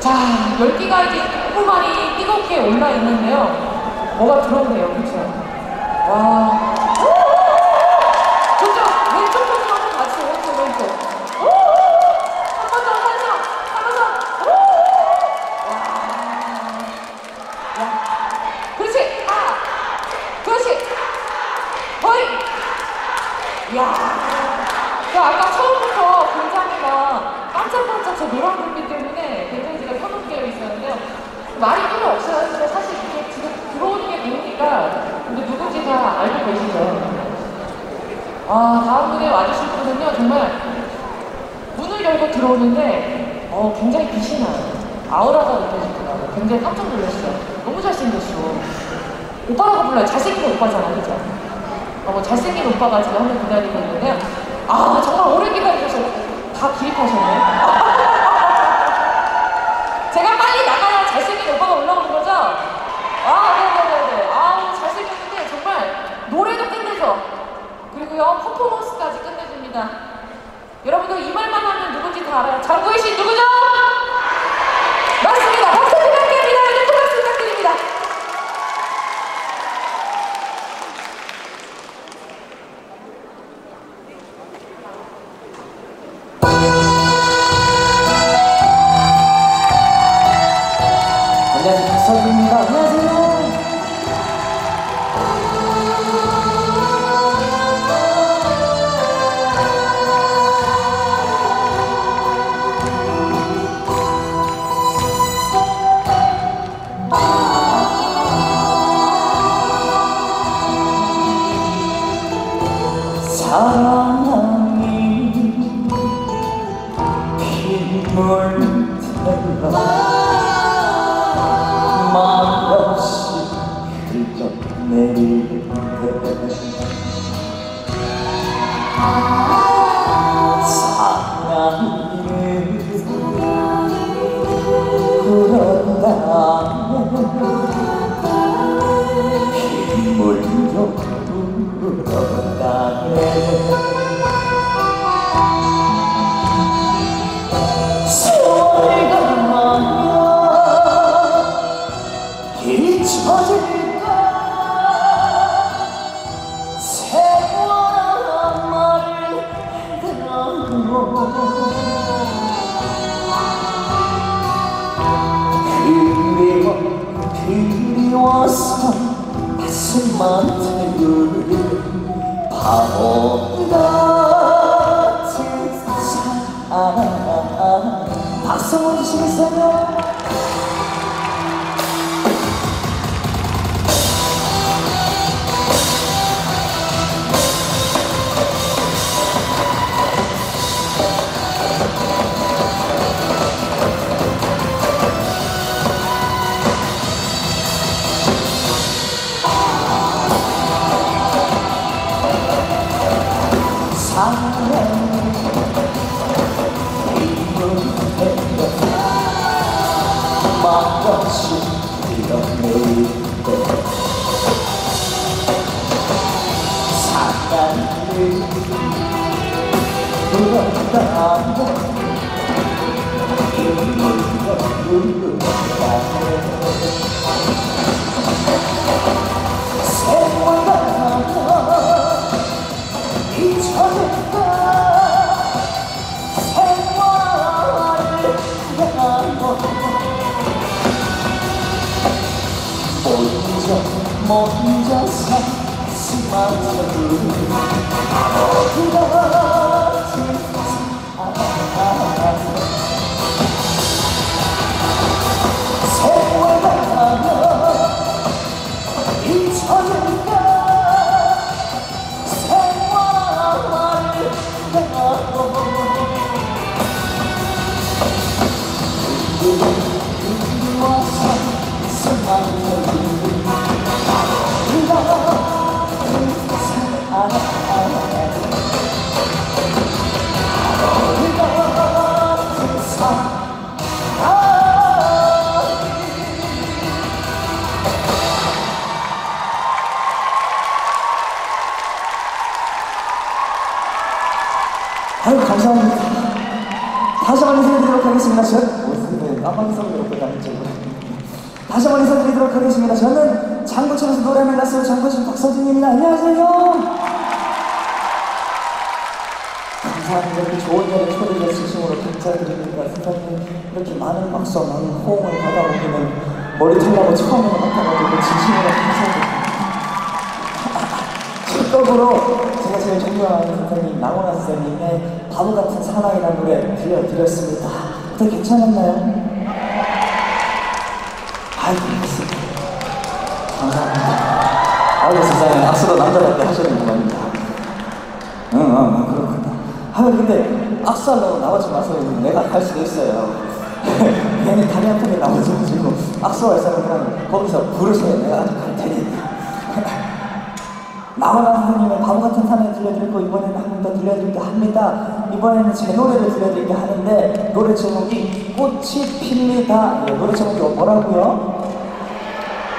자, 열기가 이제 조금 많이 뜨겁게 올라 있는데요. 뭐가 들어오네요, 그렇죠? 와. 좋죠? 왼쪽 한번 같이 왼쪽, 왼쪽. 한 번 더, 한 번 더, 한 번 더. 와. 야. 그렇지. 그렇지. 거의. 야. 저 아까 처음부터 굉장히 막 반짝반짝 저 노란 불빛 때문에 굉장히 제가 현혹되어 있었는데요. 말이 필요 없어요. 사실 이게 지금 들어오는 게 보이니까 근데 누군지 다 알고 계시죠. 아, 다음 무대에 와주실 분은요, 정말 문을 열고 들어오는데 어, 굉장히 빛이 나요. 아우라가 느껴지더라고요. 굉장히 깜짝 놀랐어요. 너무 잘생겼어. 오빠라고 불러요. 잘생긴 오빠잖아, 그죠? 어, 뭐 잘생긴 오빠가 지금 한명 기다리고 있는데요. 아, 정말 오래 기다리셔서 다 기립하셨네. 제가 빨리 나가야 잘생긴 오빠가 올라오는 거죠? 아, 네네네네. 아, 잘생겼는데 정말 노래도 끝내줘. 그리고요, 퍼포먼스까지 끝내줍니다. 여러분들 이 말만 하면 누군지 다 알아요. 장구희 씨 누구죠? 맞습니다. 흘 그리워서 가슴만 태우는 바보 같은 사랑 박수 한번 주시겠어요? 말없이 흘러내릴 때 사랑을 불었다고 눈물로 울었다 사슴 감사합니다. 다시 한번 인사드리도록 하겠습니다. 저, 네. 나만 인사드리도록 하겠죠. 다시 한번 인사드리도록 하겠습니다. 저는 장구청에서 노래를 났어요. 장구청 박서진입니다. 안녕하세요. 감사합니다. 이렇게 좋은 자리에 초대해 주심으로 감사드립니다. 선생님 이렇게 많은 박수와 많은 호응을 받아오기는 머리 틀라고 처음으로 맡아가지고 진심으로 감사드립니다. 첫 곡으로 제가 제일 존경하는 선생님 나훈아 선생님의 바보 같은 사랑이라는 노래 들려드렸습니다. 어떻게 괜찮았나요? 아이고. 감사합니다. 아이고 세상에 악수도 남자답게 하시는 것만입니다. 응, 응, 응, 그렇구나. 아, 근데 악수하려고 나오지 마세요. 내가 할 수도 있어요. 괜히 다리 아프게 나오지 마시고 악수할 사람은 거기서 부르세요. 내가 아주 갈 테니까. 나훈아 선생님의 바보 같은 사랑을 들려드리고 이번에는 한 번 더 들려드릴까 합니다. 이번에는 제 노래를 들려드릴까 하는데 노래 제목이 꽃이 핍니다. 예, 노래 제목이 뭐라고요?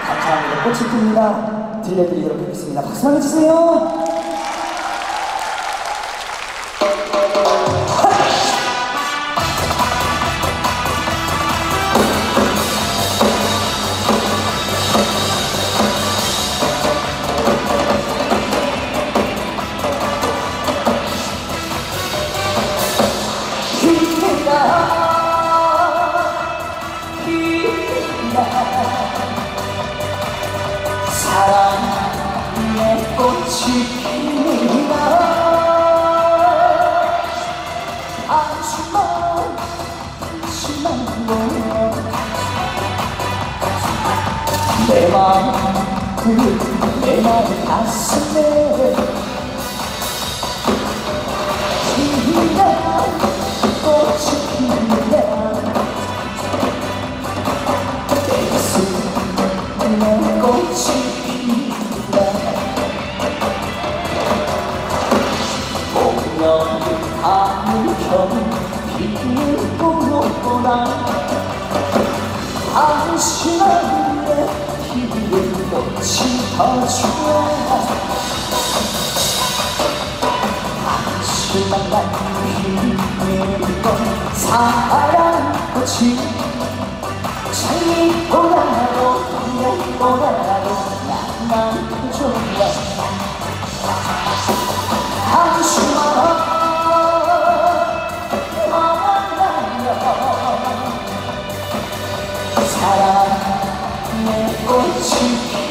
감사합니다. 꽃이 핍니다. 들려드리도록 하겠습니다. 박수 한번 주세요. 꽃보다 당신한테 피는 꽃이 더 좋아 하지만 난 피는 건 사랑 꽃이 장미보다도 동백보다도 나만 좋아 당신 꽃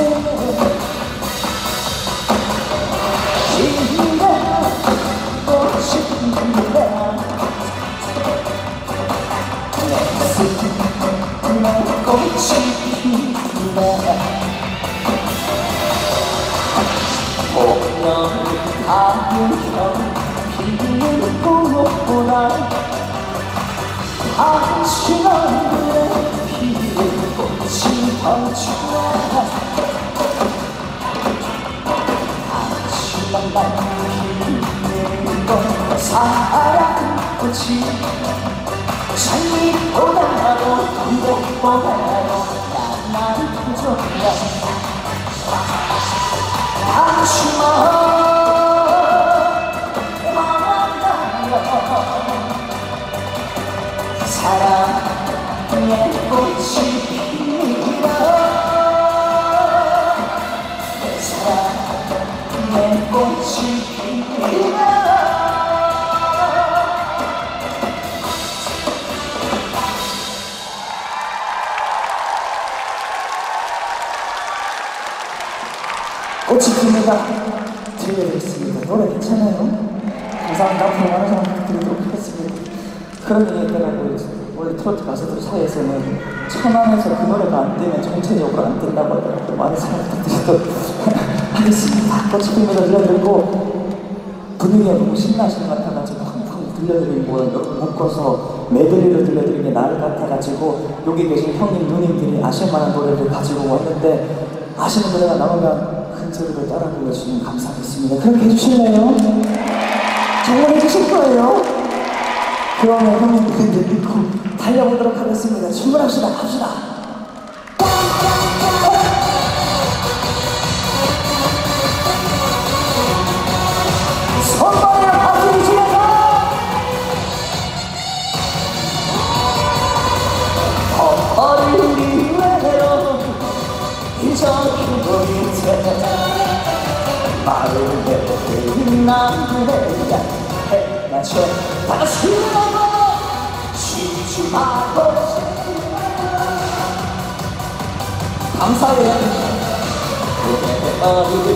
가 사랑 꽃이 장미보다도 동백보다도 나만 좋아 당신만 만나면 사랑의 꽃이 그런 얘기 있더라고요. 원래 트로트 가수들 사이에서는 천안에서 그 노래가 안 되면 정체적으로 안 된다고 하더라고요. 많은 사랑 부탁드리도록 하겠습니다. 피면서 들려드리고 분위기가 너무 신나시는 것 같아가지고 항상 들려드리고 여러분 묶어서 메들리로 들려드리는 게 나을 것 같아가지고 여기 계신 형님 누님들이 아실 만한 노래를 가지고 왔는데 아시는 노래가 나오면 큰 소리로 따라 불러주시면 감사하겠습니다. 그렇게 해주실래요? 정말 해주실 거예요? 그러면 형님 누님들 믿고 달려보도록 하겠습니다. 출발합시다. 갑시다. 손발을 박수 치면서 헛허리 위해로 잊어주고 이제 마음에 나를 해맞춰 다시 감사해요 그대 어리를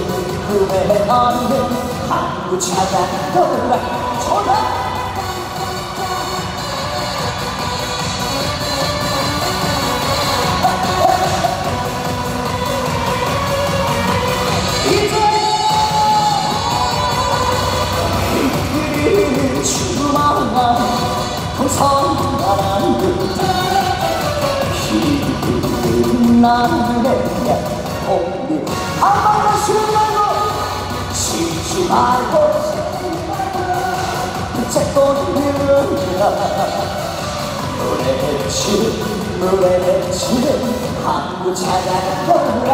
그대 어리를 한국 찾아 돌아 돌아 쉬지 말고 채권을 노래 치는 노래 치는 한국 찾아가라.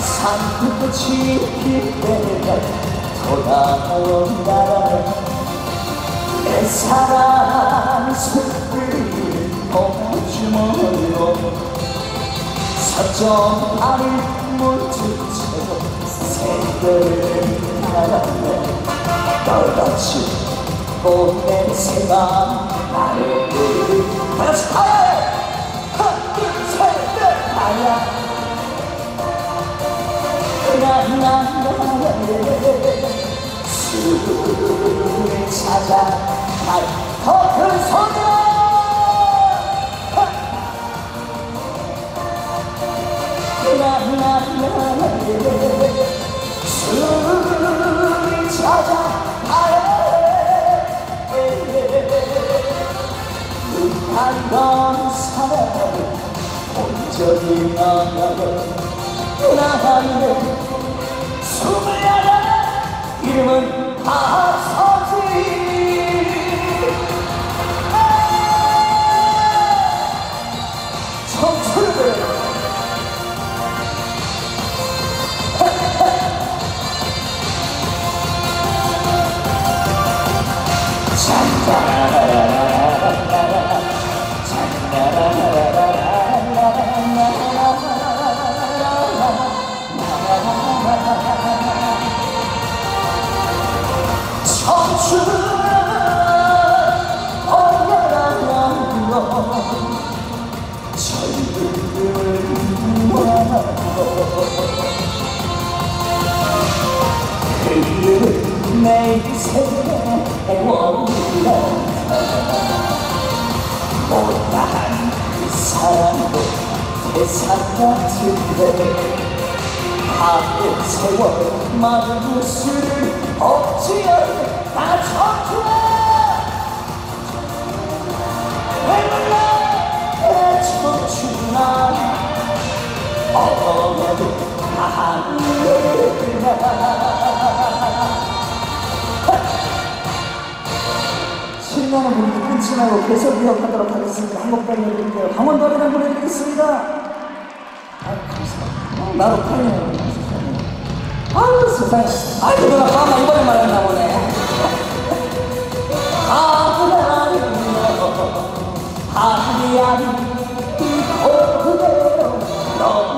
산끝이 필 때가 돌아온다 내 사랑 숲을 봄주머니로 서점 안을 물들채고 새들을 날아내 너같이 꽃냄새가 나를 부르 다시 하나 둘셋넷 가야 술을 찾아 더큰 소리로! 술을 찾아 한번 사랑을 온전히 나가고 나가는 스물여덟 이름은 박서 대상 같은데 하늘 세월 마른 술을 억지어 다왜 몰라 내 청춘아 어머도 신나는 분위기 끊지 말고 계속 이어가도록 하겠습니다. 한곡 달려드릴게요. 강원도 노래 보내드리겠습니다. 아, 나도 팔리네요. 아유, 세상에. 아이, 누나 까마 이번에 말했나 보네. 아무나요, 하늘이 이고 그대로 넘어간다.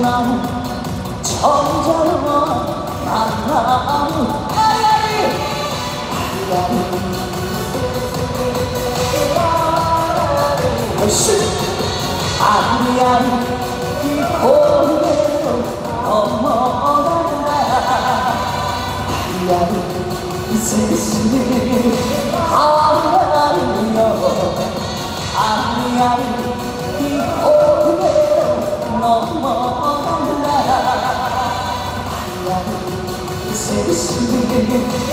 나면 점점 만나는 아야리 아야리 역시 아리아리 이 고개로 넘어간다. 아리아리 슬슬 아리아리여 아리아리 이 고개로 넘어 아리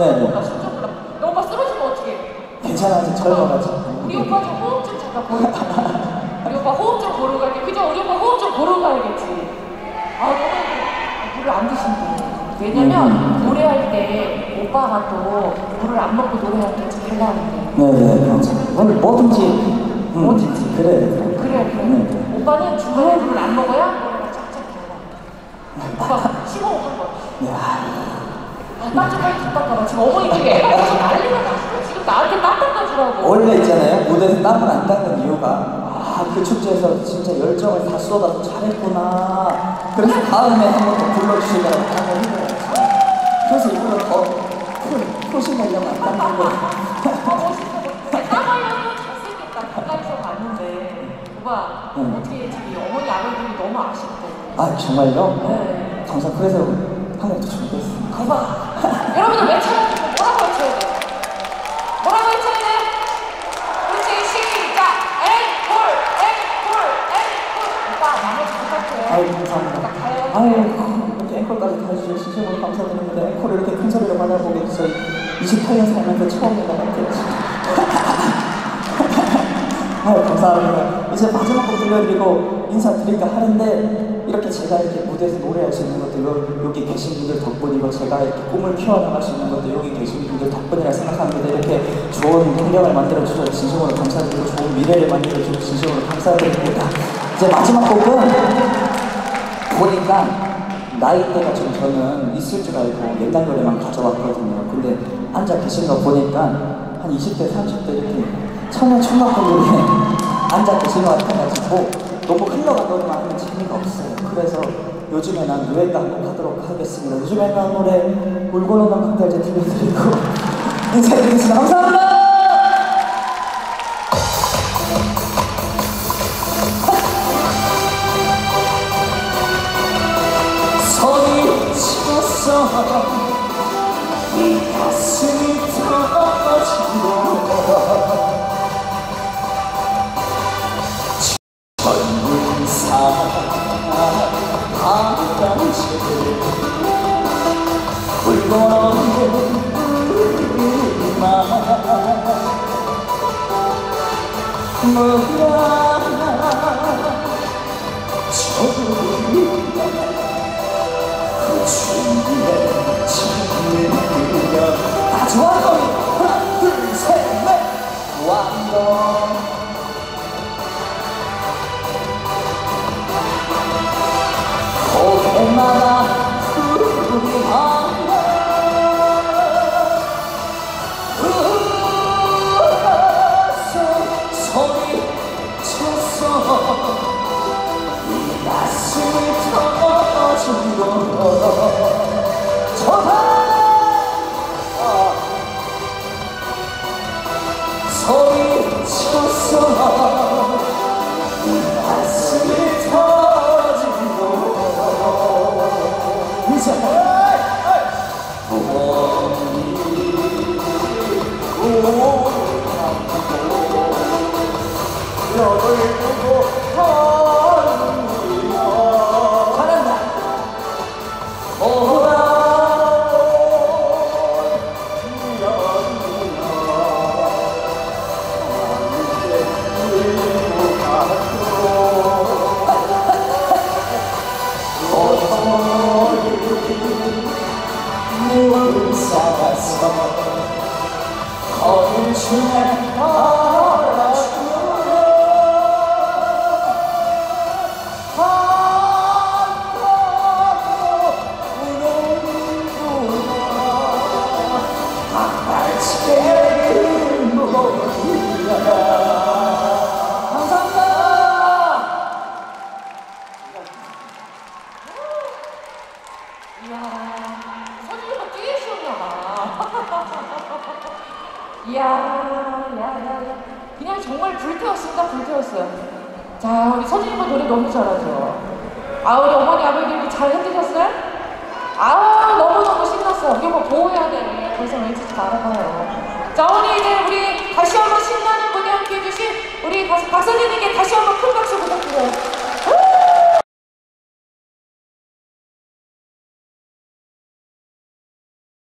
네, 좀 네. 올라 숨좀 올라 너 오빠 쓰러지면 어떡해 괜찮아, 아직 젊어가지고. 우리 오빠 좀 호흡 좀 잠깐 보러 우리 오빠 호흡 좀 보러 갈게 그죠? 우리 오빠 호흡 좀 보러 가야겠지 아 너무. 물을 안 드신대 왜냐면 음. 노래할 때 오빠가 또 물을 안 먹고 노래할 때 잘나는데 네네. 오늘 뭐든지. 음, 뭐든지. 그래. 그래 그래 네. 오빠는 중간에 물을 안 먹어야 노래가 쫙쫙 달라 오빠 심호흡 한번 좀 닦아봐 지금 어머니들이 애가 계속 난리가 났어 지금 나한테 땀 닦아주라고 원래 있잖아요. 무대에서 땀을 안 닦는 이유가 아, 그 축제에서 진짜 열정을 다 쏟아서 잘했구나. 그래서 다음에 한 번더 힘들었지. 그래서 더큰 표시 내려면 안 닦는 거예요. 아 멋있어 땀하려면 잘생겼다 가까이서 봤는데 오빠 응. 어떻게 지금 어머니 아버님이 너무 아쉽대 아, 정말요? 네 감사. 그래서 한번더 준비했습니다. 거봐 여러분들 돼 뭐라고 외쳐야 돼 뭐라고 외쳐야 돼 그렇지 시작 앵콜 앵콜 앵콜 오빠 나머지 부탁해 아유, 감사합니다. 아유, 이렇게 앵콜까지 다 해주셔서 진심으로 감사드립니다. 앵콜을 이렇게 큰 소리로 받아보게 돼서 28년 살면서 처음인 것 같아요. 아유, 감사합니다. 이제 마지막 곡 들려드리고 인사드릴까 하는데 이렇게 제가 이렇게 무대에서 노래할 수 있는 요- 여기 계신 분들 덕분이고 제가 이렇게 꿈을 키워나갈 수 있는 것도 여기 계신 분들 덕분이라 생각합니다. 이렇게 좋은 환경을 만들어주셔서 진심으로 감사드리고 좋은 미래를 만들어주셔서 진심으로 감사드립니다. 이제 마지막 곡은 보니까 나이대가 좀 저는 있을 줄 알고 옛날 노래만 가져왔거든요. 근데 앉아 계신 거 보니까 한 20대, 30대 이렇게 청년 청년분들이 앉아 계신 것 같아가지고 너무 흘러가더니만 하면 재미가 없어요. 그래서 요즘에 난 노래가 한곡 하도록 하겠습니다. 요즘에 난 노래 울고 노는 이제 들려드리고 인사드리겠습니다. 감사합니다! 불태웠어요. 자, 우리 선생님과 노래 너무 잘하죠. 아, 우리 어머니, 아버님들 잘 해드렸어요? 아, 너무너무 신났어요. 이거 뭐 보호해야 되네. 더 이상 외치지 말아봐요. 자, 오늘 이제 우리 다시 한번 신나는 무대 함께 해주신 우리 박선생님께 다시 한번 큰 박수 부탁드려요.